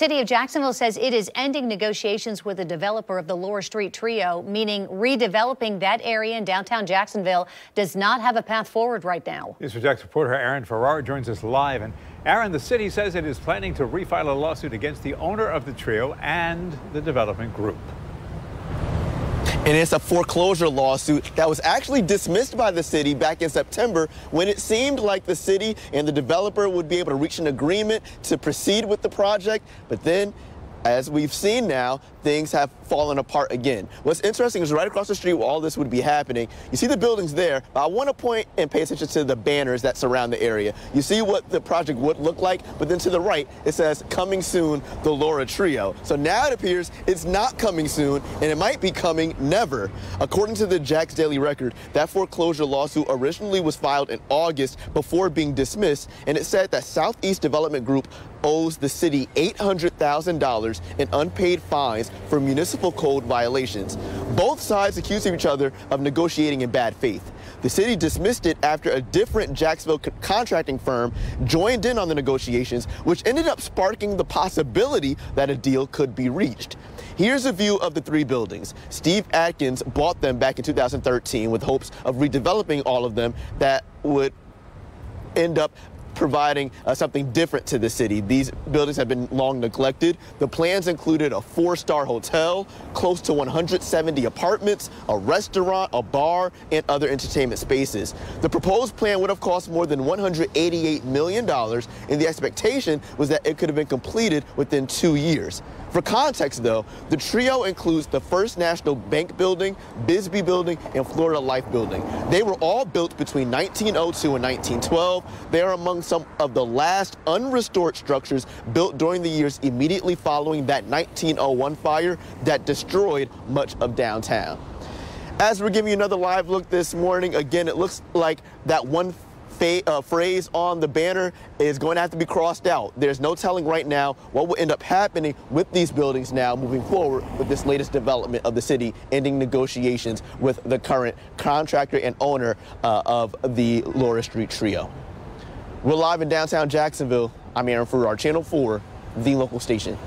city of Jacksonville says it is ending negotiations with the developer of the Laura Street Trio, meaning redeveloping that area in downtown Jacksonville does not have a path forward right now. News 4 Jax reporter Aaron Farrar joins us live. And Aaron, the city says it is planning to refile a lawsuit against the owner of the trio and the development group. And it's a foreclosure lawsuit that was actually dismissed by the city back in September when it seemed like the city and the developer would be able to reach an agreement to proceed with the project. But then as we've seen now, things have fallen apart again. What's interesting is right across the street where all this would be happening, you see the buildings there, but I want to point and pay attention to the banners that surround the area. You see what the project would look like, but then to the right, it says coming soon, the Laura Trio. So now it appears it's not coming soon, and it might be coming never. According to the Jax Daily Record, that foreclosure lawsuit originally was filed in August before being dismissed, and it said that Southeast Development Group owes the city $800,000 in unpaid fines for municipal code violations. Both sides accusing each other of negotiating in bad faith. The city dismissed it after a different Jacksonville contracting firm joined in on the negotiations, which ended up sparking the possibility that a deal could be reached. Here's a view of the three buildings. Steve Atkins bought them back in 2013 with hopes of redeveloping all of them that would end up providing uh, something different to the city. These buildings have been long neglected. The plans included a four-star hotel, close to 170 apartments, a restaurant, a bar, and other entertainment spaces. The proposed plan would have cost more than $188 million, and the expectation was that it could have been completed within two years. For context, though, the trio includes the First National Bank Building, Bisbee Building, and Florida Life Building. They were all built between 1902 and 1912. They are among some of the last unrestored structures built during the years immediately following that 1901 fire that destroyed much of downtown. As we're giving you another live look this morning, again, it looks like that one uh, phrase on the banner is going to have to be crossed out. There's no telling right now what will end up happening with these buildings now moving forward with this latest development of the city ending negotiations with the current contractor and owner uh, of the Laura Street Trio. We're live in downtown Jacksonville. I'm Aaron Farrar, Channel 4, the local station.